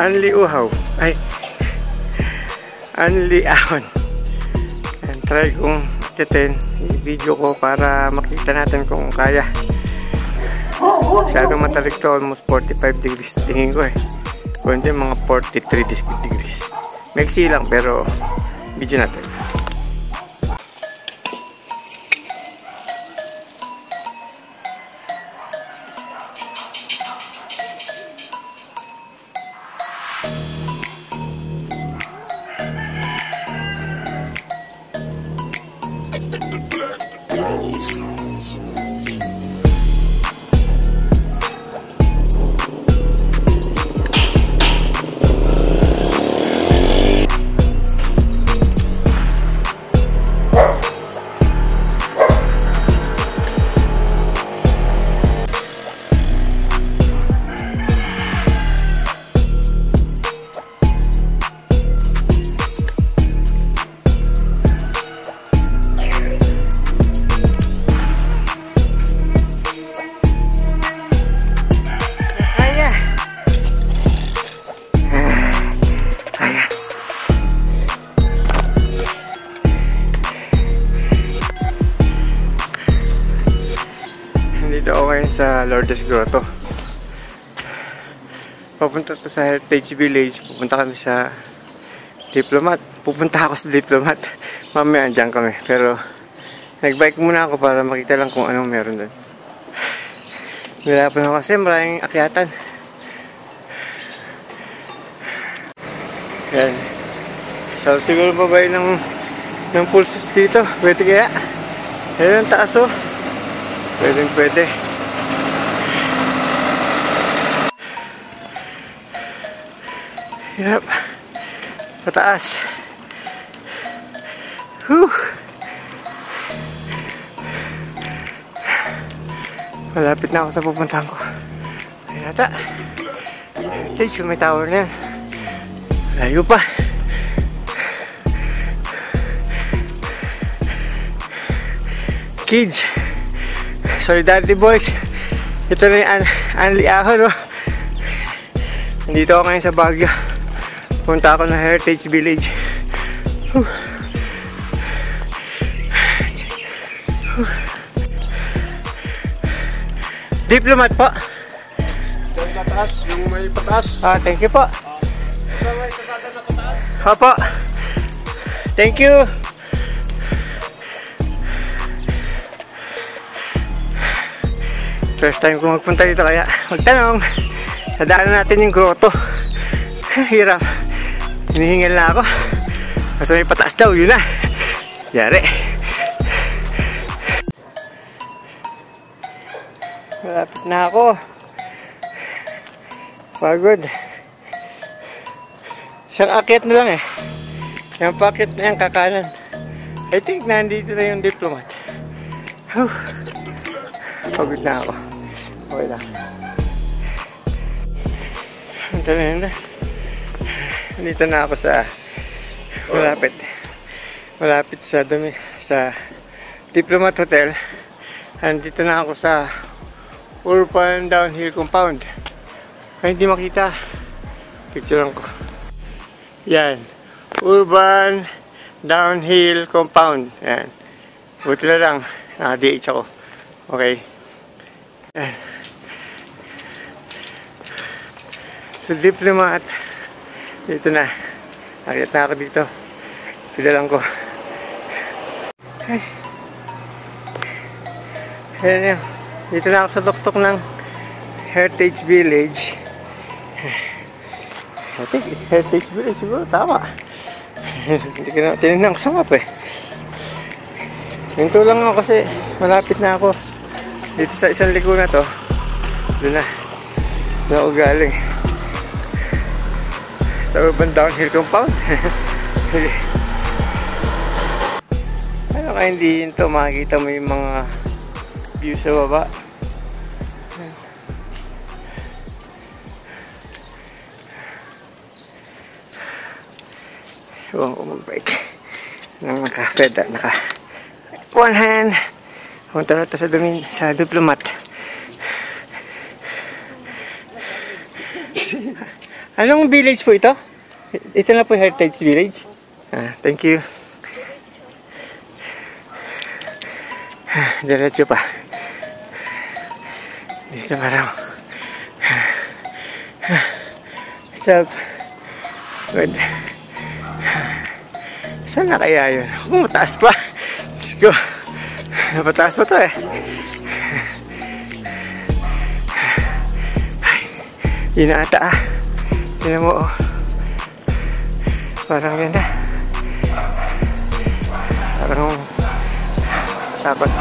Anli uhaw. Ay. Anli ahon. And try kong titin i-video ko para makita natin kung kaya. Masyado matarik to. Almost 45 degrees. Tingin ko eh. Kundi mga 43 degrees. Mexi lang pero video natin. Kaya. Sa Lourdes Grotto. Papunta to sa Heritage Village. Pupunta kami sa Diplomat. Pupunta ako sa Diplomat. Mamaya andyan kami. Pero nagbike muna ako para makita lang kung anong meron doon. Hirapan ako kasi maraming akyatan. Yan. So, siguro pa ba yun ng, ng pulses dito? Pwede kaya? Yan ang taas oh. Pwede, pwede. Hirap. Pataas. Whew. Malapit na ako sa pupuntahan ko. Ayun ata. Hey, may tower na yan. Layo pa. Kids. Solidarity boys. Ito na yung an Anli Ahon, no? Nandito ako ngayon sa Baguio. Punta ako ng Heritage Village. Whew. Diplomat po. Diyan sa taas, yung may pataas. Ah, thank you po. Sa may kasada na pataas. Opo. Thank you. First time ko magpunta dito kaya magtanong. Sa daanan natin yung grotto. Hirap. Hinihingal na ako. Kasi may pataas daw, yun na. Yari. Malapit na ako. Pagod. Isang akit na lang eh. Yung packet na yan, kakanan. I think nandito na yung diplomat. Whew. Pagod na ako. Okay lang. Na yun na. Nandito na ako sa malapit. Malapit sa dumi, sa Diplomat Hotel. Nandito na ako sa Urban Downhill Compound. Ay, hindi makita. Picturean ko. Yan. Urban Downhill Compound. Yan. Buti na lang. Naka-DH ako. Okay. Yan. So, diplomat. Dito na. Nakita na ako dito. Pidalang ko. Ay. Ayan yan. Dito na ako sa tuktok ng Heritage Village. I think Heritage Village siguro tama. Hindi ko na tinignan ko sa map eh. Hinto lang ako kasi malapit na ako dito sa isang liko na to. Doon na. Doon ako galing. Sa Urban Downhill Compound. ano kaya hindi ito makikita mo yung mga view sa baba. Huwag ko mag-bike. Nang naka-pedal, naka one hand. Punta na sa domin, sa diplomat. Anong village po ito? Ito na po Heritage Village. Ah, thank you. Diretso pa. Dito parang... What's up? Good. Saan na kaya yun? Oh, mataas pa. Let's go. Napataas pa to eh. Yun na ata ah. Tignan mo oh. Parang yan na. Parang takot.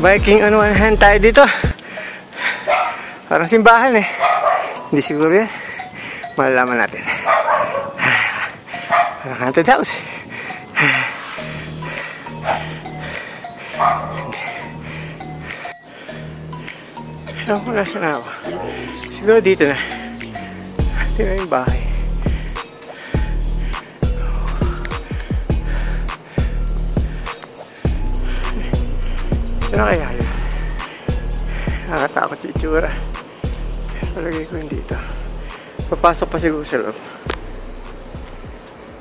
Biking ano hand tayo dito. Parang simbahan eh. Hindi siguro yan. Malalaman natin. Parang haunted house. Ewan ko nasa na ako. Siguro dito na. Ito na yung bahay. Ito na kaya yun. Nakakatakot yung itsura. Palagay ko yung dito. Papasok pa siguro sa loob.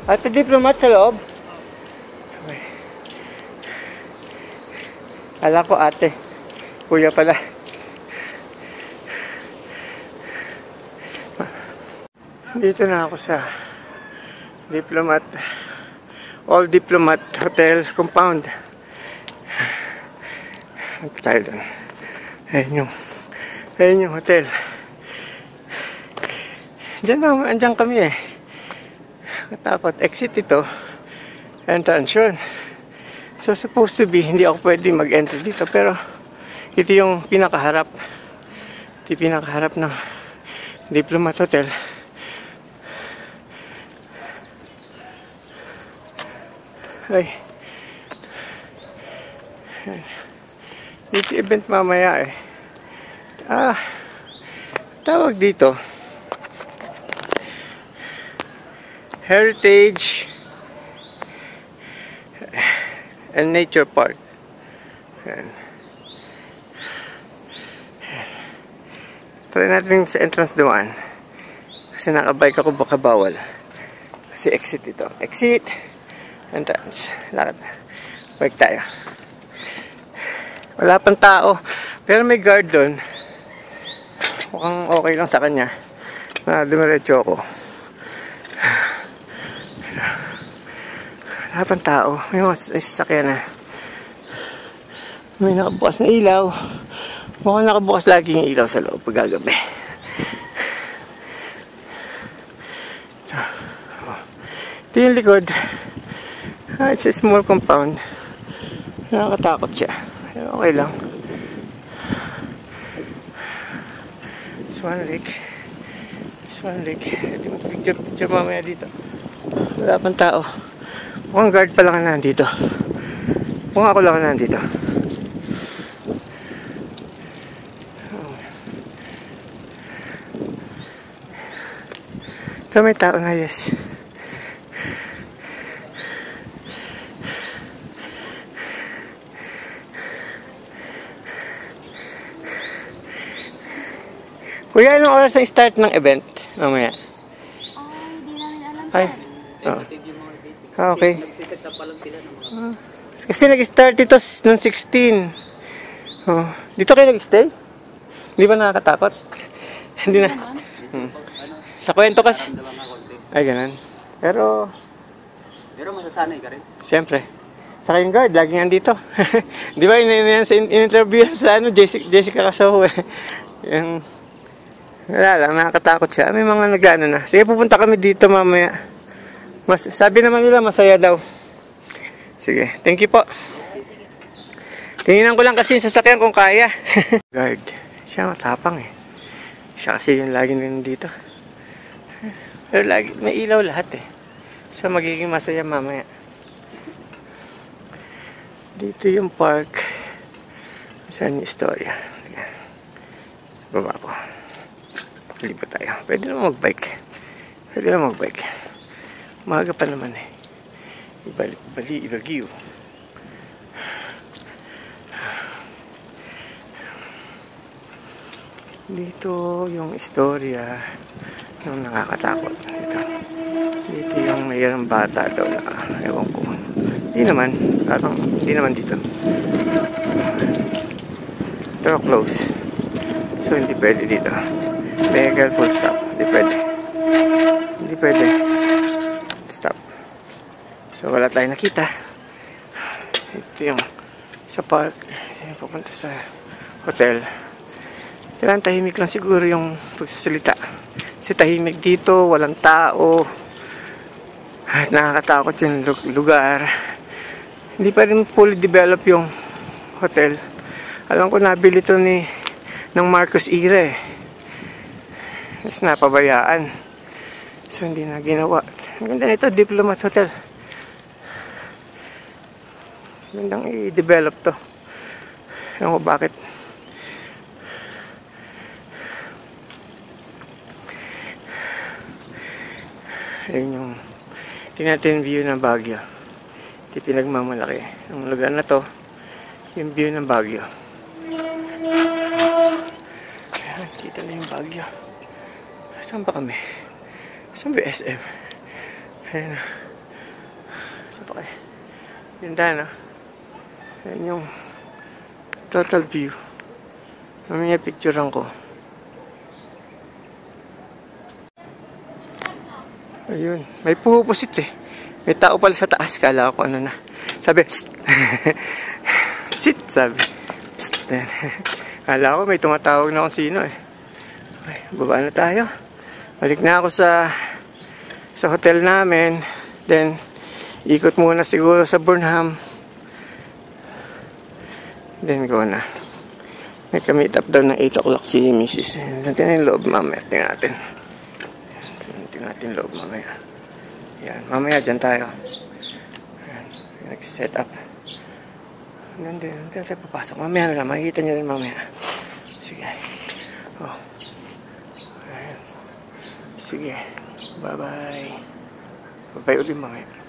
Ate diplomat sa loob? Okay. Kala ko ate. Kuya pala. Dito na ako sa Diplomat All Diplomat Hotel Compound. Ano tayo doon? Ayun yung Ayun yung hotel. Diyan na, andyan kami eh. Katakot. Exit ito. Entrance yun. So supposed to be, hindi ako pwede mag-enter dito. Pero ito yung pinakaharap. Ito yung pinakaharap ng Diplomat Hotel. Ay. Dito event mamaya eh. Ah. Tawag dito. Heritage and Nature Park. Ayan. Try natin sa entrance dumaan. Kasi nakabike ako baka bawal. Kasi exit ito. Exit! Entrance. Lakad. Bike tayo. Wala pang tao. Pero may guard doon. Mukhang okay lang sa kanya. Na dumiretso ako. Wala pang tao. May mga sasakyan na. May nakabukas na ilaw. Mukhang nakabukas lagi yung ilaw sa loob pag gagabi. Ito. Oh. Ito yung likod. Ah, it's a small compound. Nakakatakot siya. Okay lang. Swan Lake. Swan Lake. Ito yung picture, picture mamaya dito. Wala pang tao. Mukhang guard pa lang ang nandito. Mukhang ako lang ang nandito. Ito may tao na yes. Kuya, anong oras ang start ng event? Mamaya. Ay, di namin alam. Ay. Oh. Ah, okay. Ah. Kasi nag-start ito noong 16. Oh. Dito kayo nag-stay? Hindi ba nakakatakot? Hindi na. Hmm. Sa kwento kasi. Ay, ganun. Pero, Pero masasanay ka rin. siyempre. Saka yung guard, laging andito. Di ba, in, in, sa in, sa ano, Jessica, Jessica Casoho eh. Yung, wala lang, nakakatakot siya. May mga nagano na. Sige, pupunta kami dito mamaya. Mas, sabi naman nila, masaya daw. Sige, thank you po. Tingnan ko lang kasi yung sasakyan kung kaya. Guard. Siya matapang eh. Siya kasi yung lagi nandito. Pero lagi, may ilaw lahat eh. So magiging masaya mamaya. Dito yung park. Saan yung istorya? Baba ko. Lipat tayo. Pwede naman mag-bike. Pwede naman mag-bike. Maga pa naman eh. Ibali, bali, ibagyo. Dito yung istorya ng nakakatakot. Dito. Dito yung mayroong bata daw na ewan ko. Hindi naman. Parang hindi naman dito. Ito close. So hindi pwede dito. Vehicle full stop. Hindi pwede. Hindi pwede. Stop. So wala tayong nakita. Ito yung sa park. Yung papunta sa hotel. Kailangan tahimik lang siguro yung pagsasalita. Kasi tahimik dito, walang tao. At nakakatakot yung lu- lugar. Hindi pa rin fully develop yung hotel. Alam ko nabili to ni ng Marcos Ire. Tapos napabayaan. So hindi na ginawa. Ang ganda nito, Diplomat Hotel. Gandang i-develop to. Ewan ko bakit. Ayun yung tingnan view ng Baguio. Yung pinagmamalaki. Ang lugar na to, yung view ng Baguio. Ayan, kita na yung Baguio. Saan ba kami? Saan ba SM? Ayan na. Saan ba kayo? Ganda no? Ayan yung total view. Mamaya picturean ko. Ayun. May pupusit eh. May tao pala sa taas. Kala ko ano na. Sabi, Psst. Sit, sabi. Psst. Kala ko may tumatawag na kung sino eh. Okay, baba na tayo. Balik na ako sa sa hotel namin. Then, ikot muna siguro sa Burnham. Then, go na. May kamit up daw ng 8 o'clock si Mrs. Natin yung loob mamaya. Tingnan natin. Tingnan natin loob mamaya. Yan. Mamaya dyan tayo. Nag-set up. Nandun. Nandun tayo papasok. Mamaya na lang. Makikita nyo rin mamaya. Sige. Oh. Ayan. Sige. Bye-bye. Bye-bye ulit mamaya.